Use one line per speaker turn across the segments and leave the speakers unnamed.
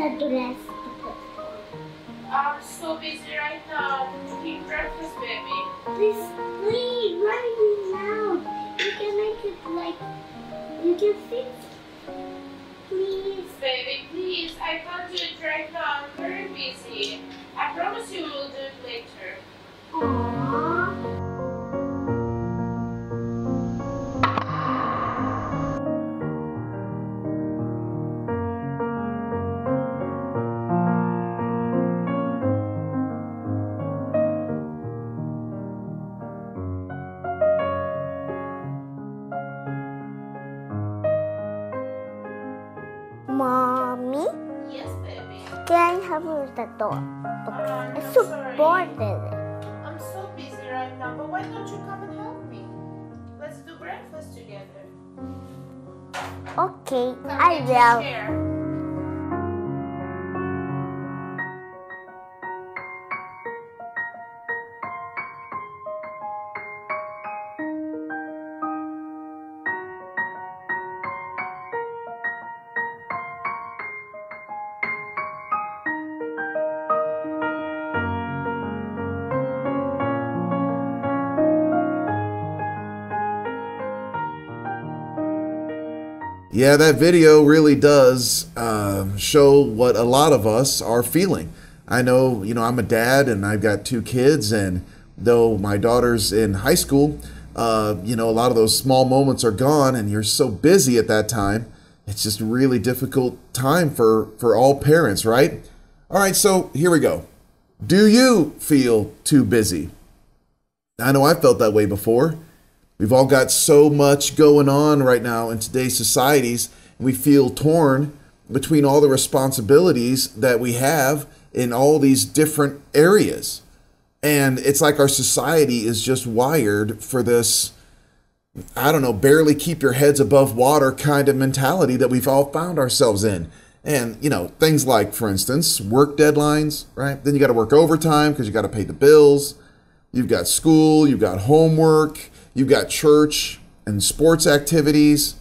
dress to
I'm so busy right now cooking breakfast, baby.
Please, please, right now. You can make it like, you can fix. Please.
Baby, please, I can't do it right now. I'm very busy. I promise you we'll do
door?
I'm
It's so
sorry.
boring.
I'm so busy right now, but why don't you come and help me? Let's do breakfast together.
Okay,
Come
I will.
Yeah, that video really does uh, show what a lot of us are feeling. I know, you know, I'm a dad and I've got two kids, and though my daughter's in high school, uh, you know, a lot of those small moments are gone, and you're so busy at that time. It's just a really difficult time for for all parents, right? All right, so here we go. Do you feel too busy? I know I felt that way before. We've all got so much going on right now in today's societies, and we feel torn between all the responsibilities that we have in all these different areas. And it's like our society is just wired for this, I don't know, barely keep your heads above water kind of mentality that we've all found ourselves in. And, you know, things like, for instance, work deadlines, right? Then you got to work overtime because you got to pay the bills. You've got school, you've got homework, you've got church and sports activities,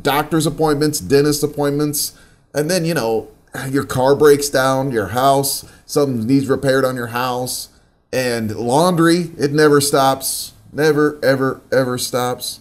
doctor's appointments, dentist appointments, and then, you know, your car breaks down, your house, something needs repaired on your house, and laundry, it never stops. Never, ever, ever stops.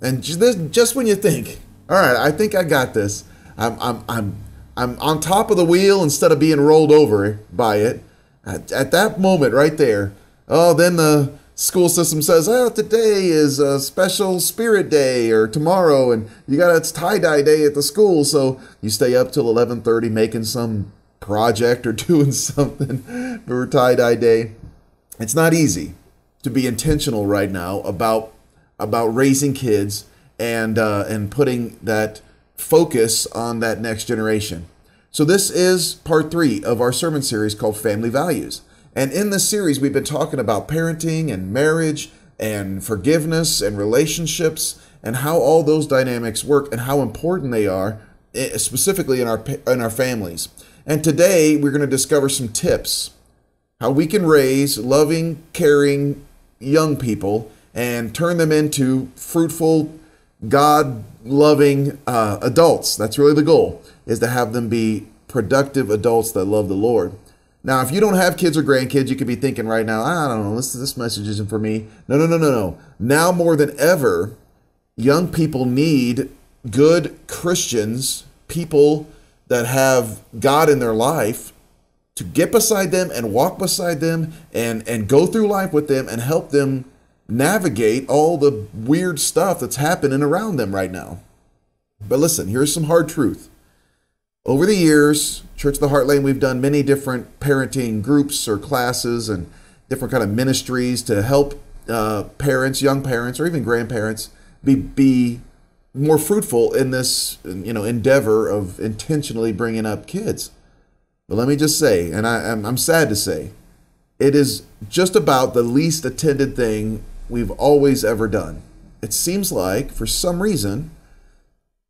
And ju- this, just when you think, all right, I think I got this, I'm, I'm, I'm, I'm on top of the wheel instead of being rolled over by it. At, at that moment, right there, oh, then the school system says, oh, today is a special spirit day, or tomorrow, and you got it's tie dye day at the school, so you stay up till eleven thirty making some project or doing something for tie dye day. It's not easy to be intentional right now about about raising kids and uh, and putting that focus on that next generation. So this is part three of our sermon series called Family Values. And in this series, we've been talking about parenting and marriage and forgiveness and relationships and how all those dynamics work and how important they are, eh, specifically in our in our families. And today, we're going to discover some tips how we can raise loving, caring young people and turn them into fruitful, God loving uh, adults. That's really the goal, is to have them be productive adults that love the Lord. Now, if you don't have kids or grandkids, you could be thinking right now, I don't know, this, this message isn't for me. No, no, no, no, no. Now more than ever, young people need good Christians, people that have God in their life to get beside them and walk beside them and and go through life with them and help them navigate all the weird stuff that's happening around them right now. But listen, here's some hard truth. Over the years, Church of the Heartland, we've done many different parenting groups or classes and different kind of ministries to help uh, parents, young parents, or even grandparents be be more fruitful in this you know endeavor of intentionally bringing up kids. But let me just say, and I, I'm, I'm sad to say, it is just about the least attended thing we've always ever done. It seems like, for some reason,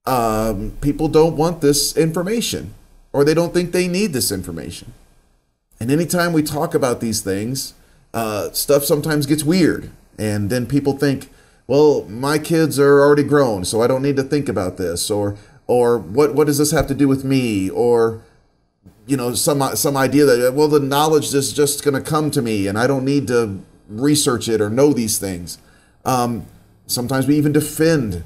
um, people don't want this information or they don't think they need this information. And anytime we talk about these things, uh, stuff sometimes gets weird. And then people think, well, my kids are already grown, so I don't need to think about this. Or, or what, what does this have to do with me? Or, you know some some idea that well the knowledge is just going to come to me and I don't need to research it or know these things. Um, sometimes we even defend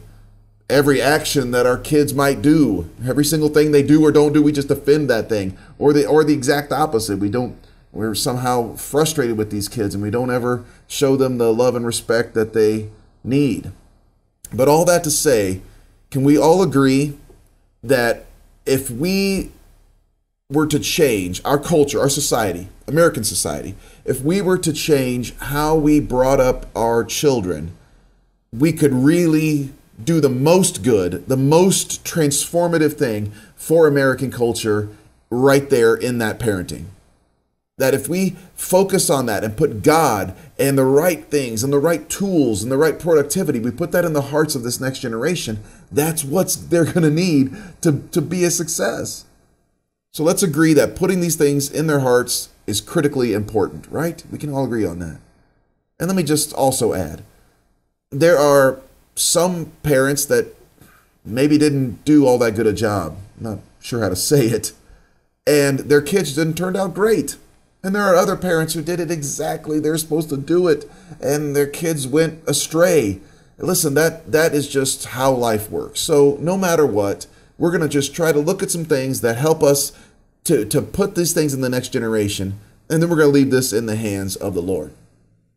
every action that our kids might do. Every single thing they do or don't do, we just defend that thing. Or the or the exact opposite. We don't we're somehow frustrated with these kids and we don't ever show them the love and respect that they need. But all that to say, can we all agree that if we were to change our culture, our society, American society, if we were to change how we brought up our children, we could really do the most good, the most transformative thing for American culture right there in that parenting. That if we focus on that and put God and the right things and the right tools and the right productivity, we put that in the hearts of this next generation, that's what they're going to need to, to be a success. So let's agree that putting these things in their hearts is critically important, right? We can all agree on that. And let me just also add there are some parents that maybe didn't do all that good a job. I'm not sure how to say it. And their kids didn't turn out great. And there are other parents who did it exactly they're supposed to do it and their kids went astray. Listen, that that is just how life works. So no matter what, we're going to just try to look at some things that help us to to put these things in the next generation and then we're going to leave this in the hands of the Lord.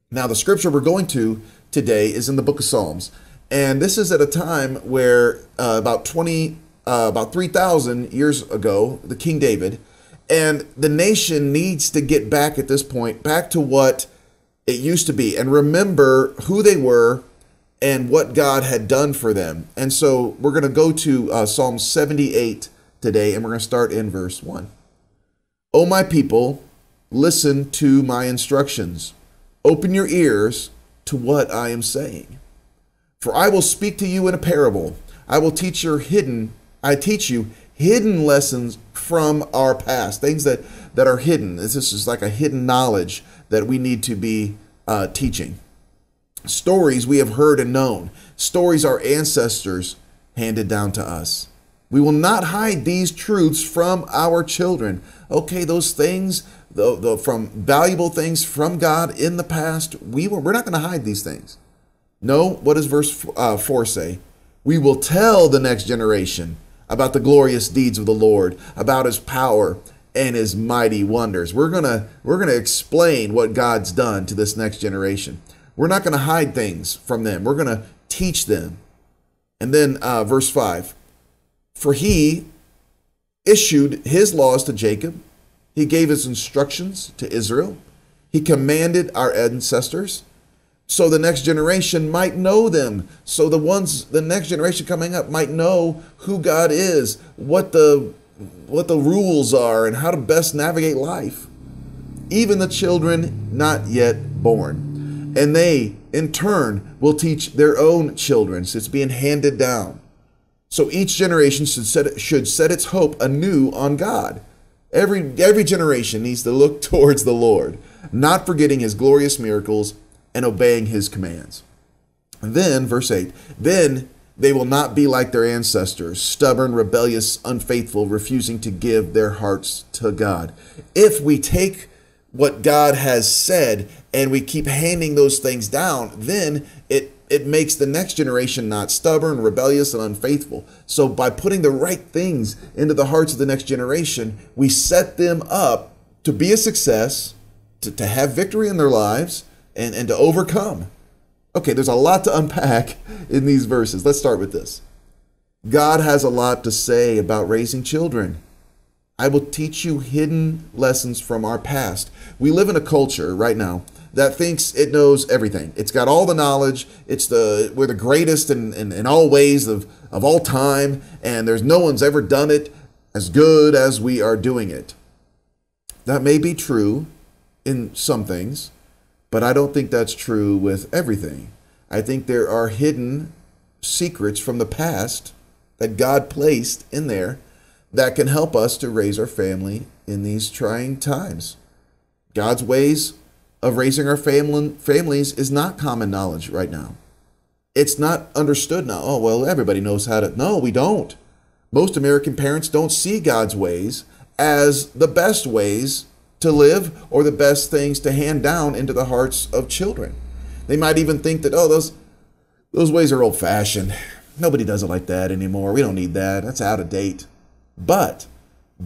Now the scripture we're going to today is in the book of Psalms. And this is at a time where uh, about 20 uh, about 3000 years ago, the King David and the nation needs to get back at this point, back to what it used to be, and remember who they were and what God had done for them. And so we're going to go to uh, Psalm 78 today, and we're going to start in verse 1. O my people, listen to my instructions. Open your ears to what I am saying. For I will speak to you in a parable. I will teach your hidden, I teach you hidden lessons from our past, things that, that are hidden. This is like a hidden knowledge that we need to be uh, teaching. Stories we have heard and known, stories our ancestors handed down to us. We will not hide these truths from our children. Okay, those things, the, the, from valuable things from God in the past, we will, we're not going to hide these things. No, what does verse uh, 4 say? We will tell the next generation about the glorious deeds of the Lord, about his power and his mighty wonders. We're going to we're going to explain what God's done to this next generation. We're not going to hide things from them. We're going to teach them. And then uh, verse 5 For he issued his laws to Jacob, he gave his instructions to Israel, he commanded our ancestors so the next generation might know them. So the ones the next generation coming up might know who god is what the what the rules are and how to best navigate life. Even the children not yet born. And they in turn will teach their own children. So it's being handed down. So each generation should set, should set its hope anew on god. Every every generation needs to look towards the lord not forgetting his glorious miracles and obeying his commands. And then, verse 8, then they will not be like their ancestors, stubborn, rebellious, unfaithful, refusing to give their hearts to God. If we take what God has said and we keep handing those things down, then it it makes the next generation not stubborn, rebellious, and unfaithful. So by putting the right things into the hearts of the next generation, we set them up to be a success, to, to have victory in their lives, and, and to overcome. Okay, there's a lot to unpack in these verses. Let's start with this. God has a lot to say about raising children. I will teach you hidden lessons from our past. We live in a culture right now that thinks it knows everything. It's got all the knowledge. It's the we're the greatest in, in, in all ways of, of all time, and there's no one's ever done it as good as we are doing it. That may be true in some things, but I don't think that's true with everything. I think there are hidden secrets from the past that God placed in there that can help us to raise our family in these trying times. God's ways of raising our family, families is not common knowledge right now. It's not understood now. Oh, well, everybody knows how to. No, we don't. Most American parents don't see God's ways as the best ways to live or the best things to hand down into the hearts of children. They might even think that, oh, those those ways are old fashioned. Nobody does it like that anymore. We don't need that. That's out of date. But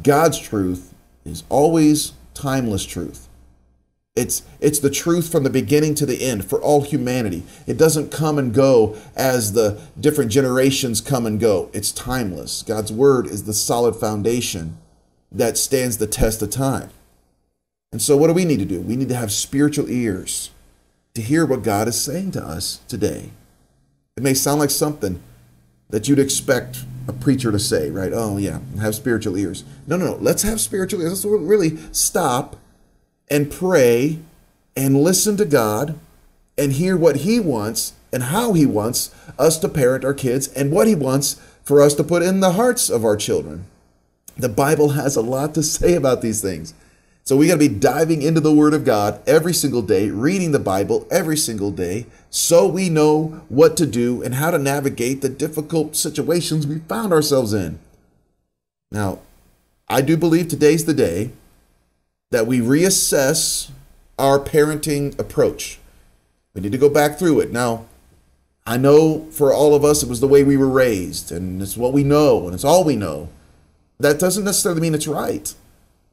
God's truth is always timeless truth. It's, it's the truth from the beginning to the end for all humanity. It doesn't come and go as the different generations come and go. It's timeless. God's word is the solid foundation that stands the test of time. And so, what do we need to do? We need to have spiritual ears to hear what God is saying to us today. It may sound like something that you'd expect a preacher to say, right? Oh, yeah, have spiritual ears. No, no, no. Let's have spiritual ears. Let's really stop and pray and listen to God and hear what He wants and how He wants us to parent our kids and what He wants for us to put in the hearts of our children. The Bible has a lot to say about these things. So we got to be diving into the Word of God every single day, reading the Bible every single day, so we know what to do and how to navigate the difficult situations we found ourselves in. Now, I do believe today's the day that we reassess our parenting approach. We need to go back through it. Now, I know for all of us it was the way we were raised, and it's what we know, and it's all we know. That doesn't necessarily mean it's right.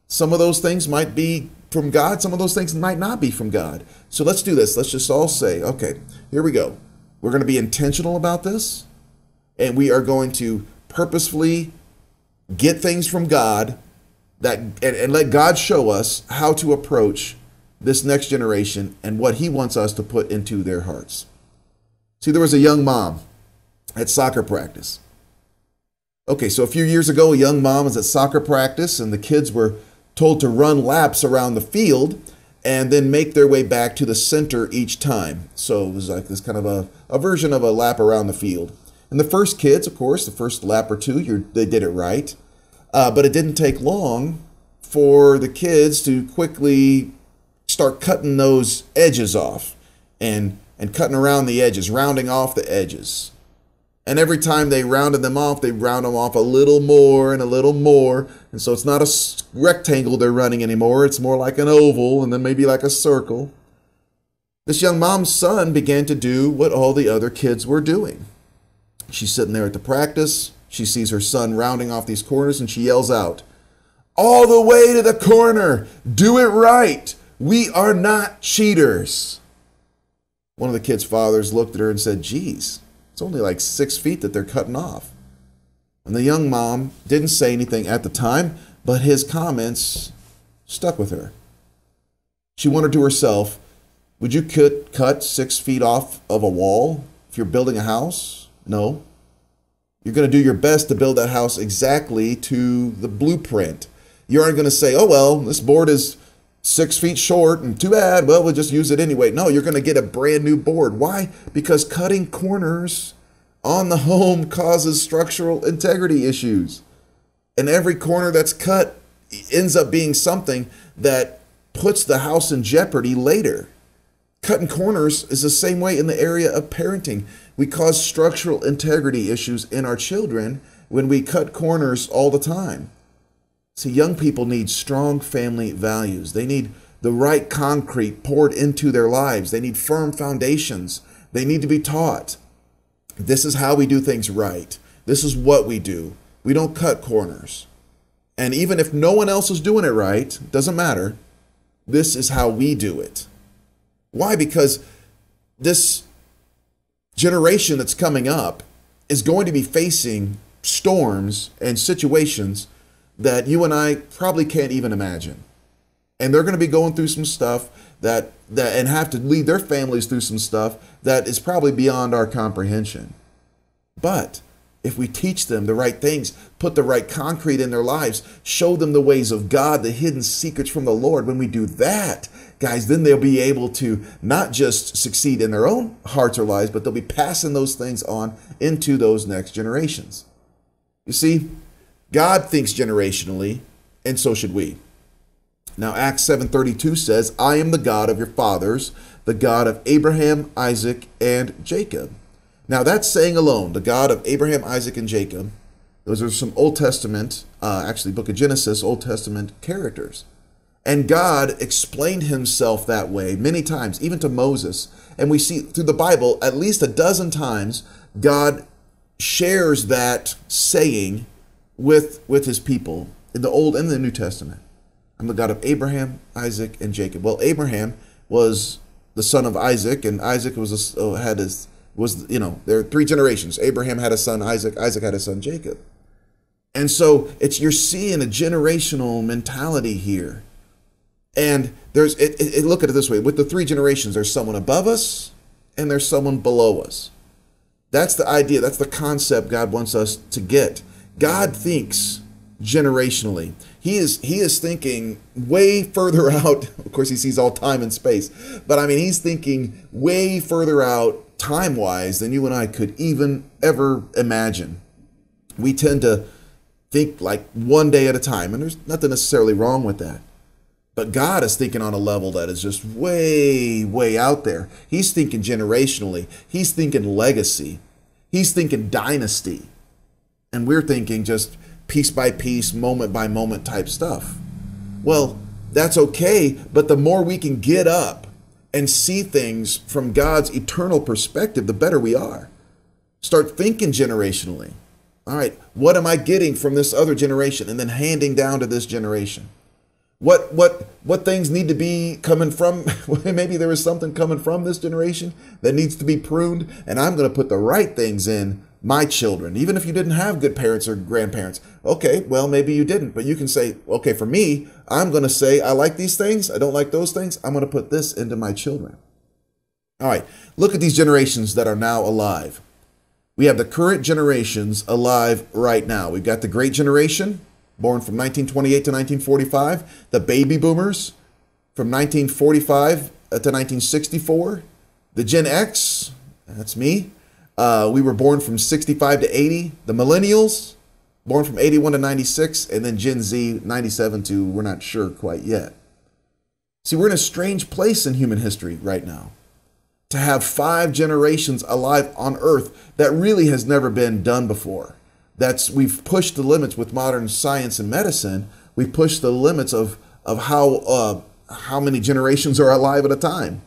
Some of those things might be from God, some of those things might not be from God. So let's do this. Let's just all say, okay, here we go. We're going to be intentional about this, and we are going to purposefully get things from God that and, and let God show us how to approach this next generation and what he wants us to put into their hearts. See, there was a young mom at soccer practice. Okay, so a few years ago, a young mom was at soccer practice, and the kids were told to run laps around the field and then make their way back to the center each time. So it was like this kind of a, a version of a lap around the field. And the first kids, of course, the first lap or two, they did it right. Uh, but it didn't take long for the kids to quickly start cutting those edges off and, and cutting around the edges, rounding off the edges. And every time they rounded them off, they round them off a little more and a little more. And so it's not a rectangle they're running anymore. It's more like an oval and then maybe like a circle. This young mom's son began to do what all the other kids were doing. She's sitting there at the practice. She sees her son rounding off these corners and she yells out, All the way to the corner! Do it right! We are not cheaters! One of the kid's fathers looked at her and said, Geez, it's only like six feet that they're cutting off. And the young mom didn't say anything at the time, but his comments stuck with her. She wondered to herself, would you cut, cut six feet off of a wall if you're building a house? No. You're going to do your best to build that house exactly to the blueprint. You aren't going to say, oh, well, this board is six feet short and too bad. Well, we'll just use it anyway. No, you're going to get a brand new board. Why? Because cutting corners on the home causes structural integrity issues. And every corner that's cut ends up being something that puts the house in jeopardy later. Cutting corners is the same way in the area of parenting. We cause structural integrity issues in our children when we cut corners all the time. See, young people need strong family values. They need the right concrete poured into their lives. They need firm foundations. They need to be taught. This is how we do things right. This is what we do. We don't cut corners. And even if no one else is doing it right, doesn't matter. This is how we do it. Why? Because this generation that's coming up is going to be facing storms and situations that you and I probably can't even imagine. And they're going to be going through some stuff that that and have to lead their families through some stuff that is probably beyond our comprehension. But if we teach them the right things, put the right concrete in their lives, show them the ways of God, the hidden secrets from the Lord, when we do that, guys, then they'll be able to not just succeed in their own hearts or lives, but they'll be passing those things on into those next generations. You see, God thinks generationally, and so should we. Now Acts 7:32 says, "I am the God of your fathers, the God of Abraham, Isaac, and Jacob." Now that's saying alone, the God of Abraham, Isaac, and Jacob. Those are some Old Testament uh, actually, book of Genesis, Old Testament characters. And God explained himself that way many times, even to Moses. And we see through the Bible at least a dozen times God shares that saying with, with his people in the Old and the New Testament. I'm the God of Abraham, Isaac, and Jacob. Well, Abraham was the son of Isaac, and Isaac was a, uh, had his was you know there are three generations. Abraham had a son Isaac, Isaac had a son Jacob, and so it's you're seeing a generational mentality here and there's it, it, look at it this way: with the three generations, there's someone above us and there's someone below us. That's the idea. That's the concept God wants us to get. God thinks generationally. He is he is thinking way further out. Of course, he sees all time and space, but I mean, he's thinking way further out time wise than you and I could even ever imagine. We tend to think like one day at a time, and there's nothing necessarily wrong with that. But God is thinking on a level that is just way, way out there. He's thinking generationally, He's thinking legacy, He's thinking dynasty. And we're thinking just piece by piece, moment by moment type stuff. Well, that's okay, but the more we can get up and see things from God's eternal perspective, the better we are. Start thinking generationally. All right, what am I getting from this other generation and then handing down to this generation? what what what things need to be coming from maybe there is something coming from this generation that needs to be pruned and i'm going to put the right things in my children even if you didn't have good parents or grandparents okay well maybe you didn't but you can say okay for me i'm going to say i like these things i don't like those things i'm going to put this into my children all right look at these generations that are now alive we have the current generations alive right now we've got the great generation born from 1928 to 1945, the baby boomers from 1945 to 1964, the Gen X, that's me. Uh, we were born from 65 to 80, the millennials, born from 81 to 96, and then Gen Z, 97 to we're not sure quite yet. See, we're in a strange place in human history right now. To have five generations alive on Earth that really has never been done before that's we've pushed the limits with modern science and medicine. We've pushed the limits of of how uh, how many generations are alive at a time,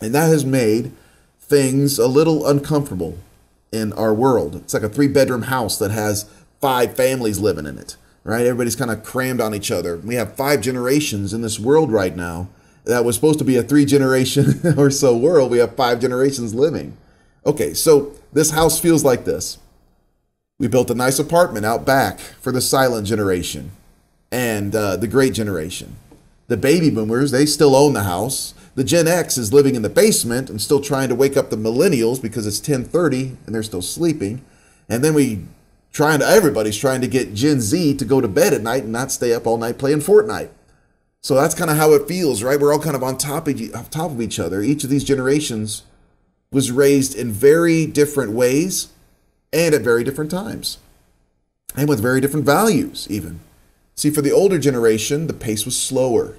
and that has made things a little uncomfortable in our world. It's like a three bedroom house that has five families living in it. Right? Everybody's kind of crammed on each other. We have five generations in this world right now. That was supposed to be a three generation or so world. We have five generations living. Okay, so this house feels like this. We built a nice apartment out back for the silent generation and uh, the great generation. The baby boomers, they still own the house. The Gen X is living in the basement and still trying to wake up the millennials because it's 10:30 and they're still sleeping. And then we trying to everybody's trying to get Gen Z to go to bed at night and not stay up all night playing Fortnite. So that's kind of how it feels, right? We're all kind of on top of, top of each other. Each of these generations was raised in very different ways and at very different times and with very different values, even. See, for the older generation, the pace was slower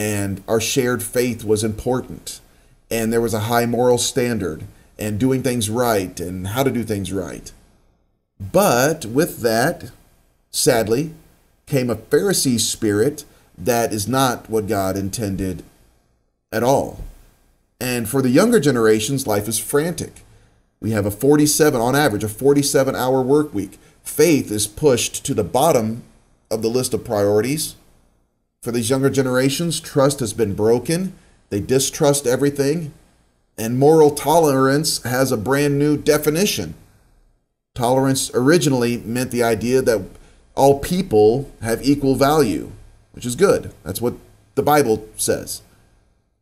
and our shared faith was important and there was a high moral standard and doing things right and how to do things right. But with that, sadly, came a Pharisee spirit that is not what God intended at all. And for the younger generations, life is frantic. We have a 47, on average, a 47 hour work week. Faith is pushed to the bottom of the list of priorities. For these younger generations, trust has been broken. They distrust everything. And moral tolerance has a brand new definition. Tolerance originally meant the idea that all people have equal value, which is good. That's what the Bible says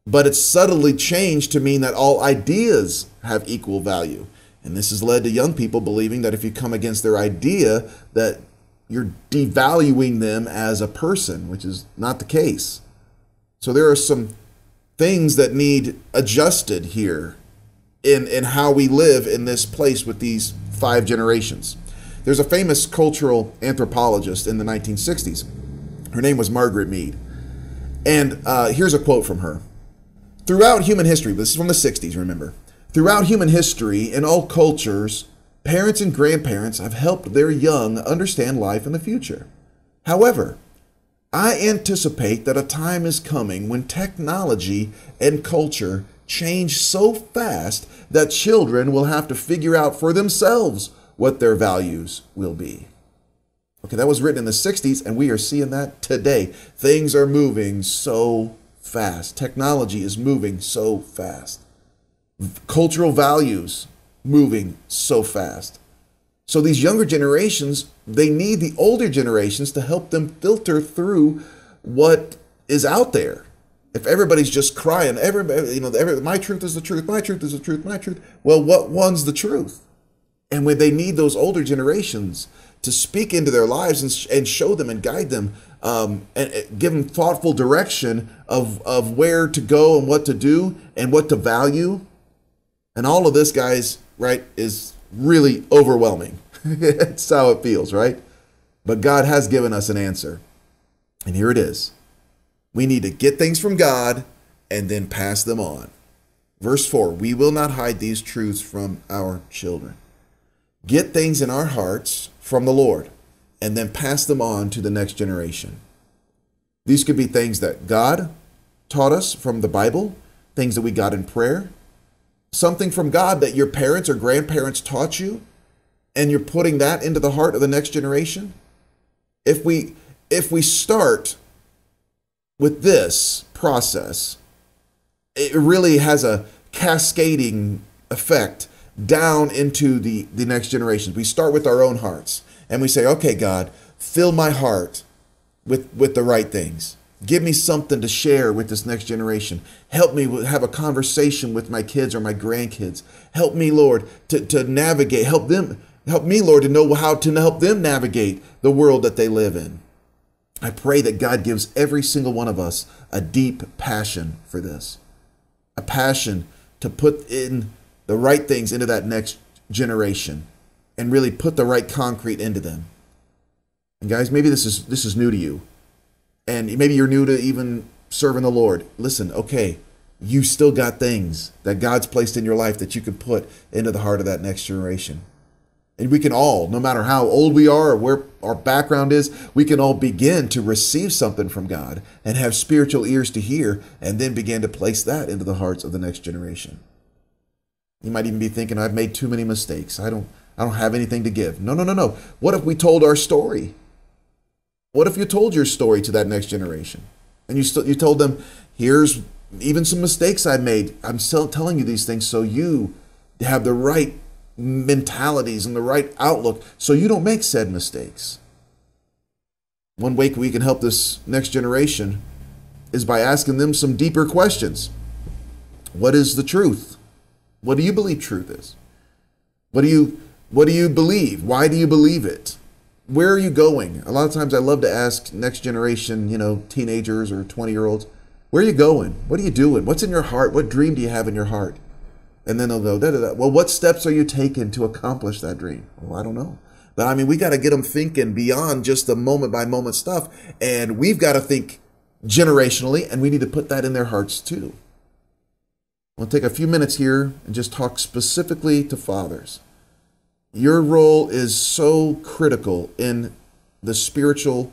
but it's subtly changed to mean that all ideas have equal value. And this has led to young people believing that if you come against their idea, that you're devaluing them as a person, which is not the case. So there are some things that need adjusted here in, in how we live in this place with these five generations. There's a famous cultural anthropologist in the 1960s. Her name was Margaret Mead. And uh, here's a quote from her. Throughout human history, this is from the 60s, remember. Throughout human history, in all cultures, parents and grandparents have helped their young understand life in the future. However, I anticipate that a time is coming when technology and culture change so fast that children will have to figure out for themselves what their values will be. Okay, that was written in the 60s, and we are seeing that today. Things are moving so fast. Technology is moving so fast. Cultural values moving so fast. So these younger generations, they need the older generations to help them filter through what is out there. If everybody's just crying, everybody, you know, every, my truth is the truth, my truth is the truth, my truth. Well, what one's the truth? And when they need those older generations to speak into their lives and, and show them and guide them um, and, and give them thoughtful direction of, of where to go and what to do and what to value. And all of this, guys, right, is really overwhelming. That's how it feels, right? But God has given us an answer. And here it is. We need to get things from God and then pass them on. Verse 4 We will not hide these truths from our children. Get things in our hearts from the Lord and then pass them on to the next generation. These could be things that God taught us from the Bible, things that we got in prayer, something from God that your parents or grandparents taught you, and you're putting that into the heart of the next generation. If we if we start with this process, it really has a cascading effect down into the, the next generations. We start with our own hearts and we say, okay, God, fill my heart with, with the right things. Give me something to share with this next generation. Help me have a conversation with my kids or my grandkids. Help me, Lord, to, to navigate. Help them, help me, Lord, to know how to help them navigate the world that they live in. I pray that God gives every single one of us a deep passion for this, a passion to put in the right things into that next generation and really put the right concrete into them. And guys, maybe this is this is new to you. And maybe you're new to even serving the Lord. Listen, okay, you still got things that God's placed in your life that you can put into the heart of that next generation. And we can all, no matter how old we are or where our background is, we can all begin to receive something from God and have spiritual ears to hear and then begin to place that into the hearts of the next generation. You might even be thinking, I've made too many mistakes. I don't I don't have anything to give. No, no, no, no. What if we told our story? What if you told your story to that next generation? And you still you told them, here's even some mistakes I made. I'm still telling you these things so you have the right mentalities and the right outlook so you don't make said mistakes. One way we can help this next generation is by asking them some deeper questions. What is the truth? What do you believe truth is? What do you what do you believe? Why do you believe it? Where are you going? A lot of times I love to ask next generation, you know, teenagers or 20 year olds, where are you going? What are you doing? What's in your heart? What dream do you have in your heart? And then they'll go, da, da, da. well, what steps are you taking to accomplish that dream? Well, I don't know. But I mean, we got to get them thinking beyond just the moment by moment stuff. And we've got to think generationally, and we need to put that in their hearts too. We'll take a few minutes here and just talk specifically to fathers. Your role is so critical in the spiritual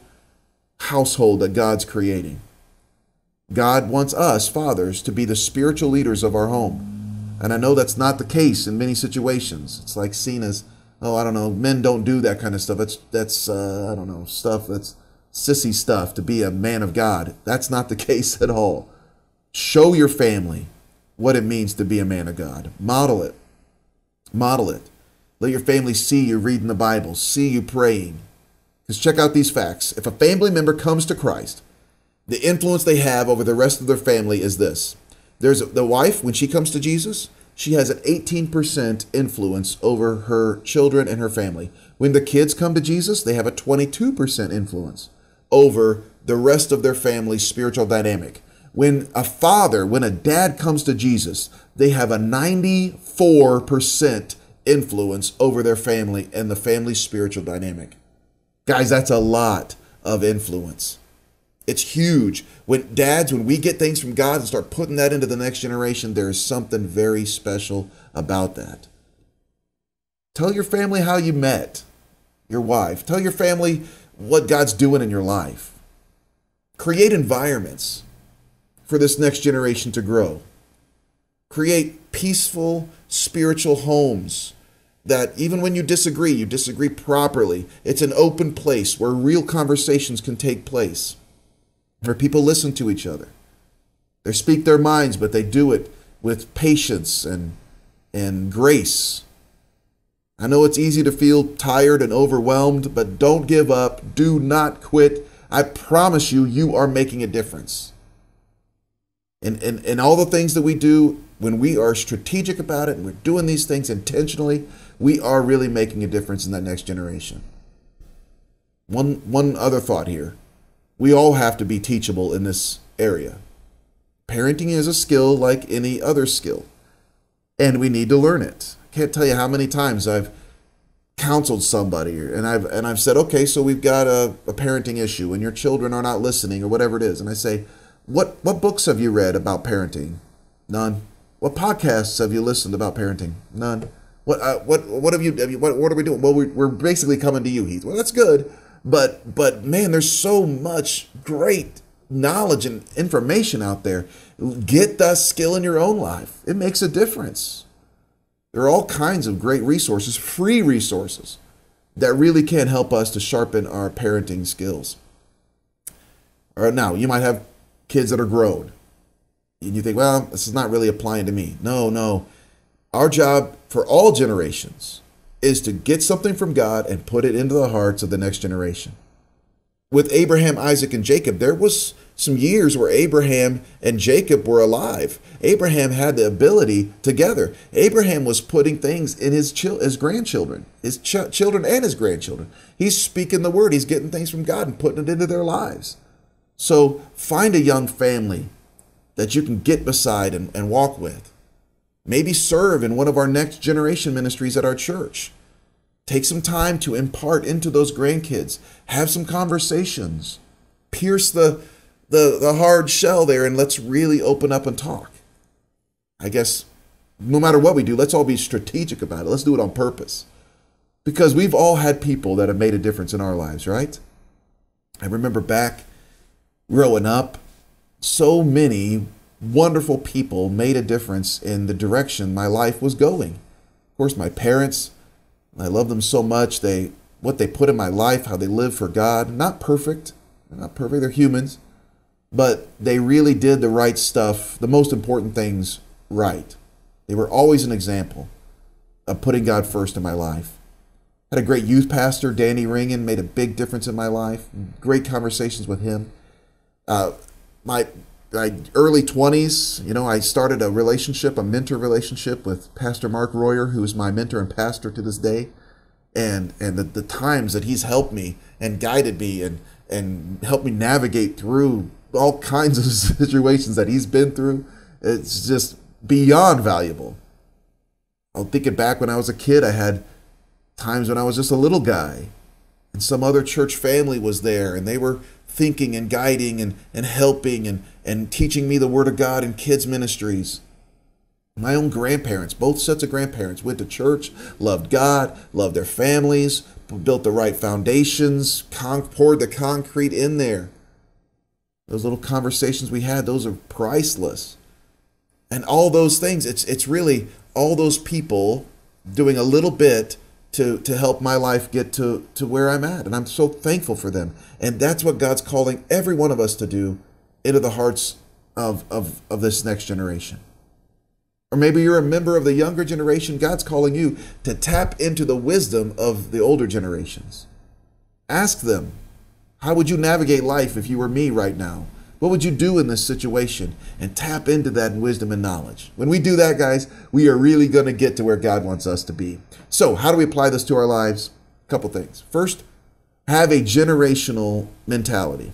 household that God's creating. God wants us, fathers, to be the spiritual leaders of our home. And I know that's not the case in many situations. It's like seen as, oh, I don't know, men don't do that kind of stuff. That's, that's uh, I don't know, stuff that's sissy stuff to be a man of God. That's not the case at all. Show your family what it means to be a man of God. Model it. Model it. Let your family see you reading the Bible, see you praying. Because check out these facts. If a family member comes to Christ, the influence they have over the rest of their family is this there's the wife, when she comes to Jesus, she has an 18% influence over her children and her family. When the kids come to Jesus, they have a 22% influence over the rest of their family's spiritual dynamic. When a father, when a dad comes to Jesus, they have a 94% influence over their family and the family's spiritual dynamic. Guys, that's a lot of influence. It's huge. When dads, when we get things from God and start putting that into the next generation, there is something very special about that. Tell your family how you met your wife. Tell your family what God's doing in your life. Create environments for this next generation to grow. Create peaceful spiritual homes that even when you disagree, you disagree properly. It's an open place where real conversations can take place, where people listen to each other. They speak their minds, but they do it with patience and, and grace. I know it's easy to feel tired and overwhelmed, but don't give up. Do not quit. I promise you, you are making a difference. And, and, and all the things that we do, when we are strategic about it and we're doing these things intentionally, we are really making a difference in that next generation. One, one other thought here we all have to be teachable in this area. Parenting is a skill like any other skill, and we need to learn it. I can't tell you how many times I've counseled somebody and I've and I've said, okay, so we've got a, a parenting issue and your children are not listening or whatever it is. And I say, What what books have you read about parenting? None. What podcasts have you listened about parenting? None. What uh, what what have you, what, what are we doing? Well, we're, we're basically coming to you, Heath. Well, that's good, but but man, there's so much great knowledge and information out there. Get that skill in your own life. It makes a difference. There are all kinds of great resources, free resources, that really can help us to sharpen our parenting skills. Right, now you might have kids that are grown, and you think, well, this is not really applying to me. No, no. Our job for all generations is to get something from God and put it into the hearts of the next generation. With Abraham, Isaac, and Jacob, there was some years where Abraham and Jacob were alive. Abraham had the ability together. Abraham was putting things in his chil- his grandchildren, his ch- children and his grandchildren. He's speaking the word. He's getting things from God and putting it into their lives. So find a young family that you can get beside and, and walk with. Maybe serve in one of our next generation ministries at our church. Take some time to impart into those grandkids. Have some conversations. Pierce the, the, the hard shell there and let's really open up and talk. I guess no matter what we do, let's all be strategic about it. Let's do it on purpose. Because we've all had people that have made a difference in our lives, right? I remember back growing up, so many wonderful people made a difference in the direction my life was going. Of course, my parents, I love them so much. They what they put in my life, how they live for God. Not perfect. They're not perfect. They're humans. But they really did the right stuff, the most important things right. They were always an example of putting God first in my life. Had a great youth pastor, Danny Ringen, made a big difference in my life. Great conversations with him. Uh, my early 20s, you know, I started a relationship, a mentor relationship with Pastor Mark Royer, who is my mentor and pastor to this day. And and the, the times that he's helped me and guided me and and helped me navigate through all kinds of situations that he's been through, it's just beyond valuable. I'm thinking back when I was a kid, I had times when I was just a little guy and some other church family was there and they were thinking and guiding and, and helping and, and teaching me the Word of God in kids' ministries. My own grandparents, both sets of grandparents, went to church, loved God, loved their families, built the right foundations, con- poured the concrete in there. Those little conversations we had, those are priceless. And all those things, it's, it's really all those people doing a little bit to to help my life get to to where I'm at. And I'm so thankful for them. And that's what God's calling every one of us to do into the hearts of of of this next generation. Or maybe you're a member of the younger generation. God's calling you to tap into the wisdom of the older generations. Ask them how would you navigate life if you were me right now what would you do in this situation? And tap into that wisdom and knowledge. When we do that, guys, we are really going to get to where God wants us to be. So, how do we apply this to our lives? A couple things. First, have a generational mentality.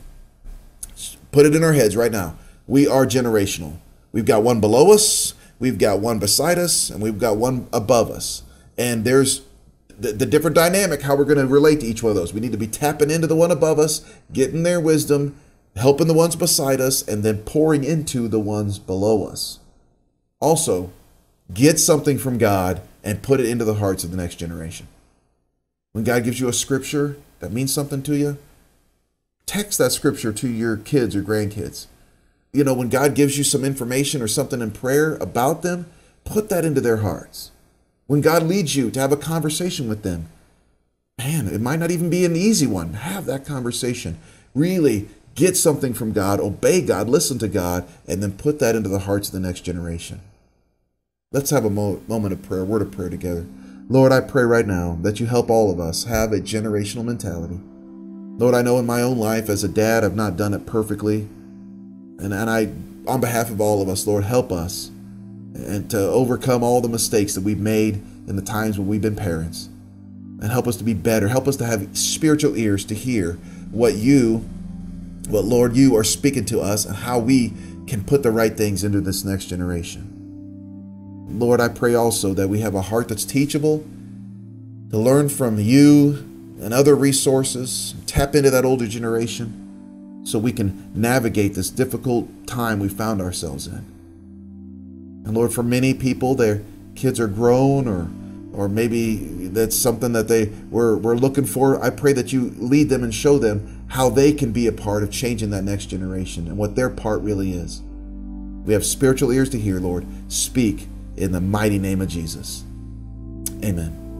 Put it in our heads right now. We are generational. We've got one below us, we've got one beside us, and we've got one above us. And there's the, the different dynamic, how we're going to relate to each one of those. We need to be tapping into the one above us, getting their wisdom, helping the ones beside us, and then pouring into the ones below us. Also, get something from God and put it into the hearts of the next generation. When God gives you a scripture that means something to you, Text that scripture to your kids or grandkids. You know, when God gives you some information or something in prayer about them, put that into their hearts. When God leads you to have a conversation with them, man, it might not even be an easy one. Have that conversation. Really get something from God, obey God, listen to God, and then put that into the hearts of the next generation. Let's have a mo- moment of prayer, word of prayer together. Lord, I pray right now that you help all of us have a generational mentality. Lord, I know in my own life as a dad, I've not done it perfectly. And, and I, on behalf of all of us, Lord, help us and to overcome all the mistakes that we've made in the times when we've been parents. And help us to be better. Help us to have spiritual ears to hear what you, what Lord, you are speaking to us and how we can put the right things into this next generation. Lord, I pray also that we have a heart that's teachable, to learn from you and other resources, tap into that older generation so we can navigate this difficult time we found ourselves in. And Lord, for many people, their kids are grown or or maybe that's something that they were, were looking for. I pray that you lead them and show them how they can be a part of changing that next generation and what their part really is. We have spiritual ears to hear, Lord. Speak in the mighty name of Jesus. Amen.